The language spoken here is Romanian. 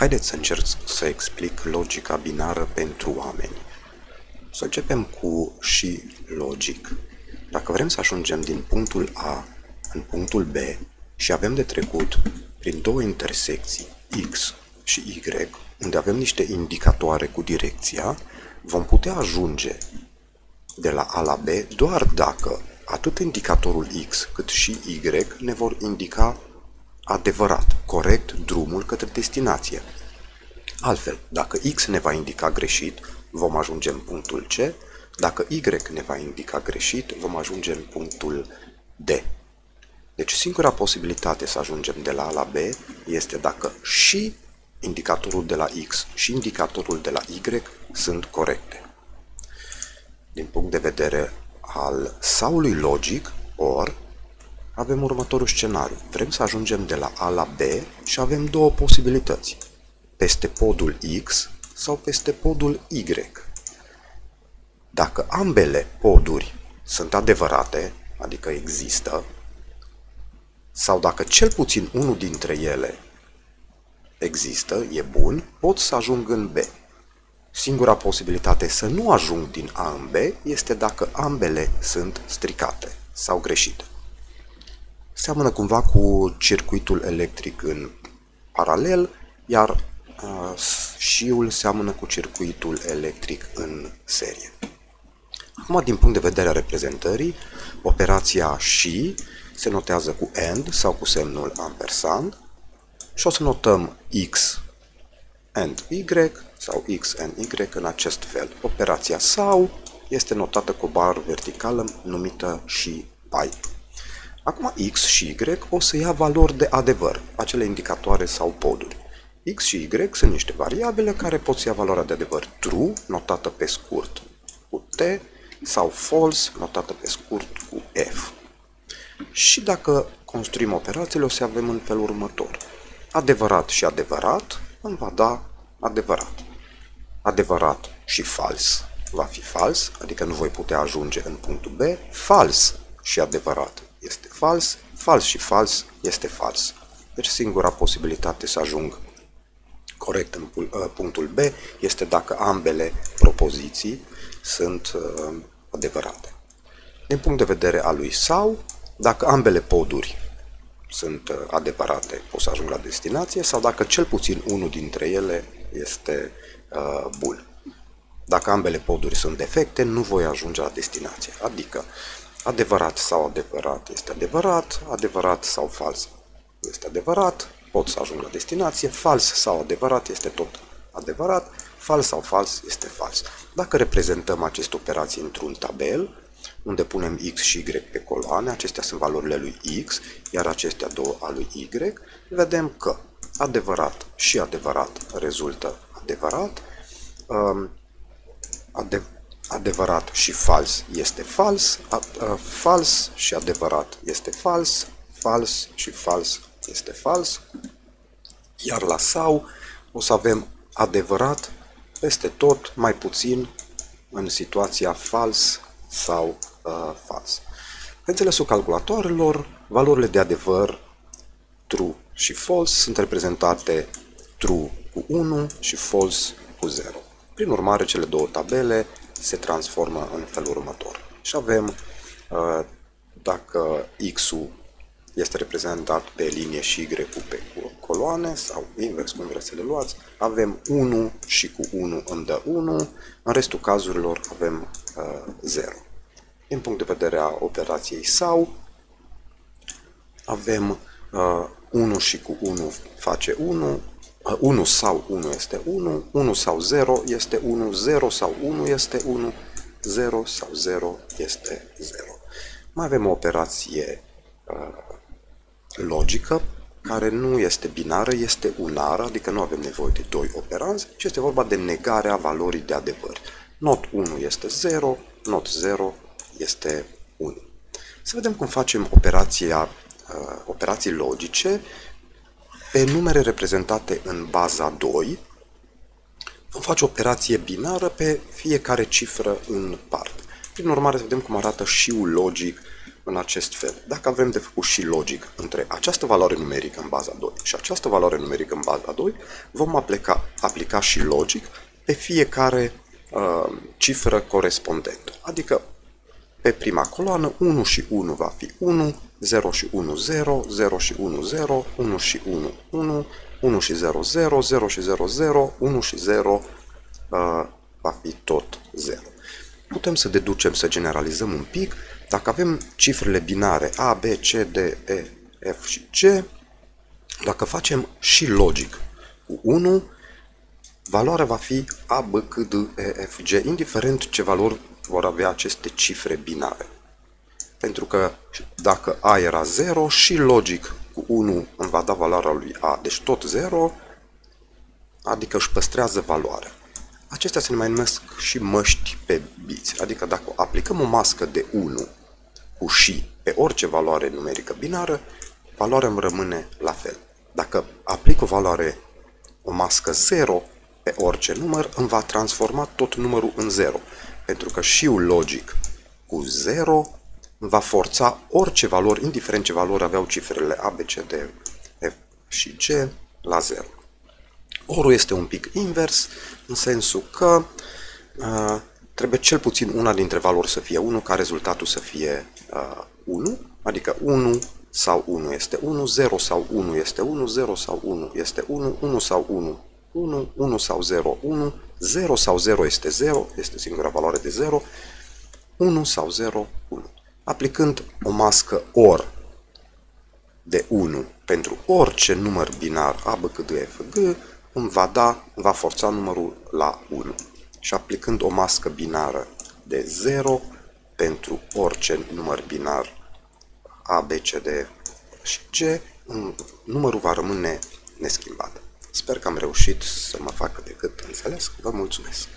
Haideți să încerc să explic logica binară pentru oameni. Să începem cu și logic. Dacă vrem să ajungem din punctul A în punctul B și avem de trecut prin două intersecții, X și Y, unde avem niște indicatoare cu direcția, vom putea ajunge de la A la B doar dacă atât indicatorul X cât și Y ne vor indica adevărat, corect drumul către destinație. Altfel, dacă X ne va indica greșit, vom ajunge în punctul C, dacă Y ne va indica greșit, vom ajunge în punctul D. Deci singura posibilitate să ajungem de la A la B este dacă și indicatorul de la X și indicatorul de la Y sunt corecte. Din punct de vedere al saului logic, or, avem următorul scenariu. Vrem să ajungem de la A la B și avem două posibilități. Peste podul X sau peste podul Y. Dacă ambele poduri sunt adevărate, adică există, sau dacă cel puțin unul dintre ele există, e bun, pot să ajung în B. Singura posibilitate să nu ajung din A în B este dacă ambele sunt stricate sau greșite. Seamănă cumva cu circuitul electric în paralel, iar uh, șiul seamănă cu circuitul electric în serie. Acum, din punct de vedere a reprezentării, operația și se notează cu AND sau cu semnul ampersand și o să notăm X and Y sau X and Y în acest fel. Operația sau este notată cu o bară verticală numită și pipe. Acum X și Y o să ia valori de adevăr, acele indicatoare sau poduri. X și Y sunt niște variabile care pot să ia valoarea de adevăr true, notată pe scurt cu T, sau false, notată pe scurt cu F. Și dacă construim operațiile, o să avem în felul următor. Adevărat și adevărat îmi va da adevărat. Adevărat și fals va fi fals, adică nu voi putea ajunge în punctul B. Fals și adevărat este fals, fals și fals este fals. Deci singura posibilitate să ajung corect în uh, punctul B este dacă ambele propoziții sunt uh, adevărate. Din punct de vedere al lui sau, dacă ambele poduri sunt uh, adevărate, pot să ajung la destinație, sau dacă cel puțin unul dintre ele este uh, bun. Dacă ambele poduri sunt defecte, nu voi ajunge la destinație. Adică, adevărat sau adevărat este adevărat, adevărat sau fals este adevărat, pot să ajung la destinație, fals sau adevărat este tot adevărat, fals sau fals este fals. Dacă reprezentăm aceste operații într-un tabel, unde punem x și y pe coloane, acestea sunt valorile lui x, iar acestea două a lui y, vedem că adevărat și adevărat rezultă adevărat, um, adevărat și fals este fals, fals și adevărat este fals, fals și fals este fals, iar la sau o să avem adevărat peste tot, mai puțin în situația fals sau uh, fals. Pe înțelesul calculatoarelor, valorile de adevăr true și false sunt reprezentate true cu 1 și false cu 0. Prin urmare, cele două tabele se transformă în felul următor. Și avem, uh, dacă x-ul este reprezentat pe linie și Y cu pe coloane sau invers cum vreți să le luați. Avem 1 și cu 1 îmi dă 1, în restul cazurilor avem uh, 0. Din punct de vedere a operației sau, avem uh, 1 și cu 1 face 1, uh, 1 sau 1 este 1, 1 sau 0 este 1, 0 sau 1 este 1, 0 sau 0 este 0. Mai avem o operație uh, logică, care nu este binară, este unară, adică nu avem nevoie de doi operanți, ci este vorba de negarea valorii de adevăr. Not 1 este 0, not 0 este 1. Să vedem cum facem operația, uh, operații logice pe numere reprezentate în baza 2. Vom face operație binară pe fiecare cifră în parte. Prin urmare, să vedem cum arată șiul logic în acest fel. Dacă avem de făcut și logic între această valoare numerică în baza 2 și această valoare numerică în baza 2, vom aplica, aplica și logic pe fiecare uh, cifră corespondentă. Adică pe prima coloană 1 și 1 va fi 1, 0 și 1 0, 0 și 1 0, 1 și 1 1, 1 și 0 0, 0 și 0 0, 1 și 0 uh, va fi tot 0. Putem să deducem, să generalizăm un pic. Dacă avem cifrele binare A, B, C, D, E, F și G, dacă facem și logic cu 1, valoarea va fi A, B, C, D, E, F, G, indiferent ce valori vor avea aceste cifre binare. Pentru că dacă A era 0 și logic cu 1 îmi va da valoarea lui A, deci tot 0, adică își păstrează valoarea. Acestea se mai numesc și măști pe biți, adică dacă aplicăm o mască de 1 cu și pe orice valoare numerică binară, valoarea îmi rămâne la fel. Dacă aplic o valoare, o mască 0 pe orice număr, îmi va transforma tot numărul în 0, pentru că și-ul logic cu 0 va forța orice valori, indiferent ce valori aveau cifrele A, B, C, D, F și G, la 0. Orul este un pic invers, în sensul că uh, trebuie cel puțin una dintre valori să fie 1, ca rezultatul să fie uh, 1, adică 1 sau 1 este 1, 0 sau 1 este 1, 0 sau 1 este 1, 1 sau 1, 1, 1 sau 0, 1, 0 sau 0 este 0, este singura valoare de 0, 1 sau 0, 1. Aplicând o mască OR de 1 pentru orice număr binar A, B, C, D, F, G, îmi va da, va forța numărul la 1. Și aplicând o mască binară de 0 pentru orice număr binar A, B, C, D și G, numărul va rămâne neschimbat. Sper că am reușit să mă fac decât înțeles. Vă mulțumesc!